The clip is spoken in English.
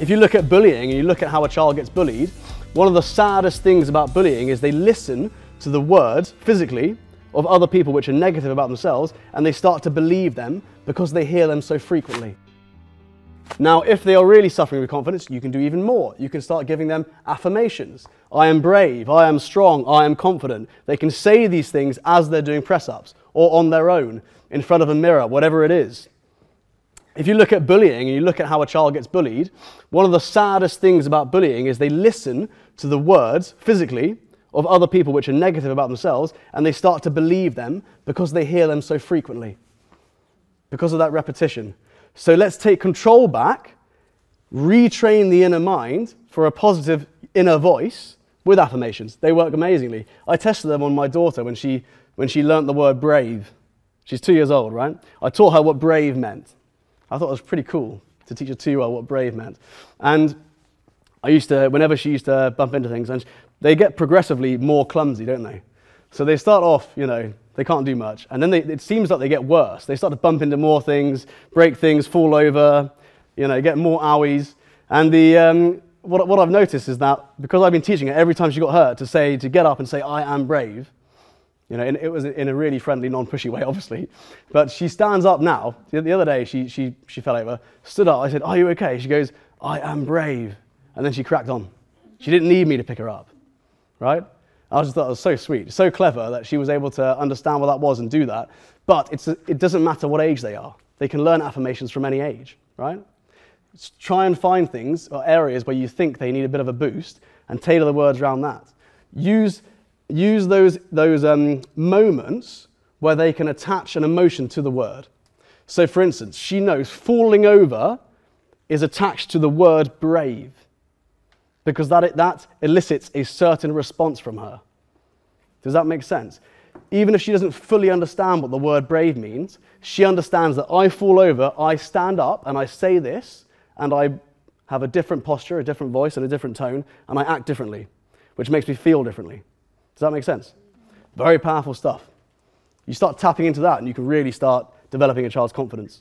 If you look at bullying and you look at how a child gets bullied, one of the saddest things about bullying is they listen to the words physically of other people which are negative about themselves and they start to believe them because they hear them so frequently. Now, if they are really suffering with confidence, you can do even more. You can start giving them affirmations. I am brave, I am strong, I am confident. They can say these things as they're doing press ups or on their own in front of a mirror, whatever it is. If you look at bullying and you look at how a child gets bullied, one of the saddest things about bullying is they listen to the words physically of other people which are negative about themselves and they start to believe them because they hear them so frequently, because of that repetition. So let's take control back, retrain the inner mind for a positive inner voice with affirmations. They work amazingly. I tested them on my daughter when she, when she learnt the word brave. She's two years old, right? I taught her what brave meant. I thought it was pretty cool to teach a two year old what brave meant. And I used to, whenever she used to bump into things, and they get progressively more clumsy, don't they? So they start off, you know, they can't do much. And then they, it seems like they get worse. They start to bump into more things, break things, fall over, you know, get more owies. And the, um, what, what I've noticed is that because I've been teaching her every time she got hurt to say, to get up and say, I am brave, you know, and it was in a really friendly, non-pushy way, obviously. But she stands up now. The other day, she, she, she fell over, stood up. I said, are you okay? She goes, I am brave. And then she cracked on. She didn't need me to pick her up, right? I just thought it was so sweet, so clever that she was able to understand what that was and do that. But it's, it doesn't matter what age they are. They can learn affirmations from any age, right? Just try and find things or areas where you think they need a bit of a boost and tailor the words around that. Use, use those, those um, moments where they can attach an emotion to the word. So, for instance, she knows falling over is attached to the word brave because that, that elicits a certain response from her. Does that make sense? Even if she doesn't fully understand what the word brave means, she understands that I fall over, I stand up, and I say this, and I have a different posture, a different voice, and a different tone, and I act differently, which makes me feel differently. Does that make sense? Very powerful stuff. You start tapping into that, and you can really start developing a child's confidence.